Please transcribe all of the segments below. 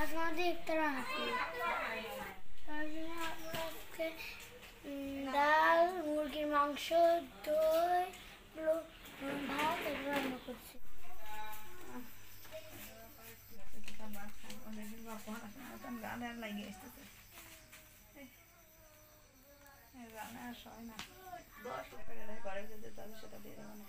আজকে আমাদের ইফতার ডাল মুরগির মাংস দই না। দশ ঘরে তবে সেটা দিয়ে দেবো না।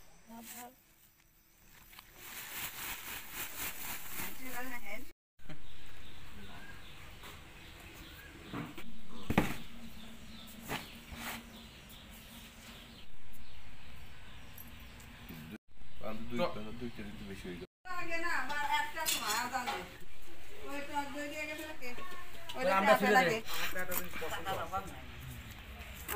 বেশি হয়ে আমার একটা সময়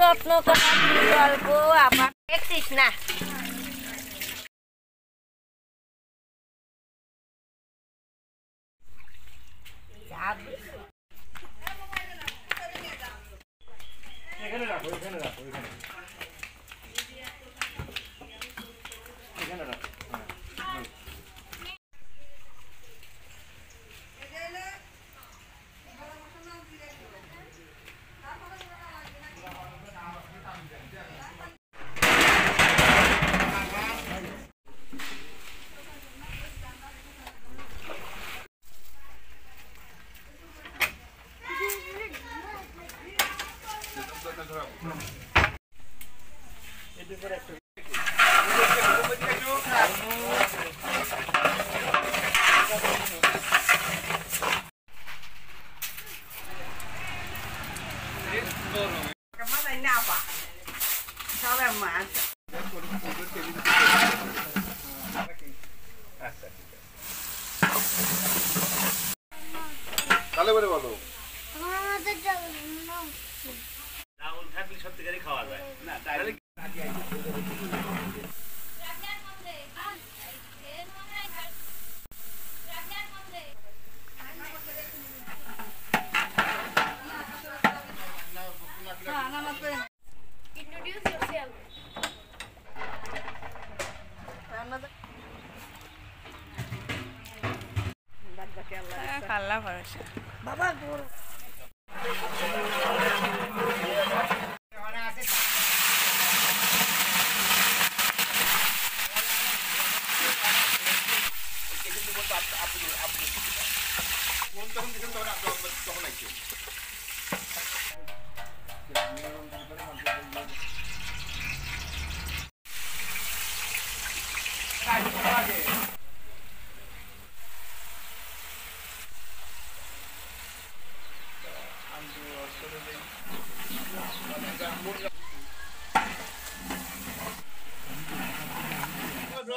যত্ন করা গল্প আমার দেখছিস না আচ্ছা আছে তাহলে বলে বলো। রাহুল থাকলে সত্যিকারই খাওয়া যায় না তাহলে nama tu. Introduce yourself. বাবা গরু তখন তখন তখন আইছে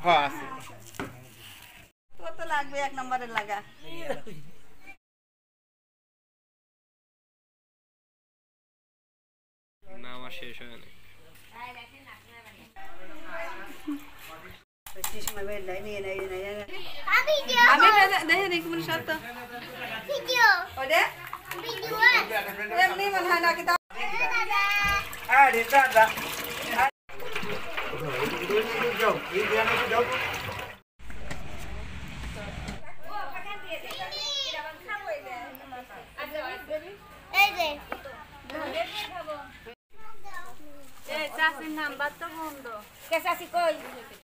হ্যাঁ আছে কত লাগবে এক নম্বরের লাগা না আমার শেষ হয় না আমি দেখে নাম্বার তো বন্ধ কে চাষি কই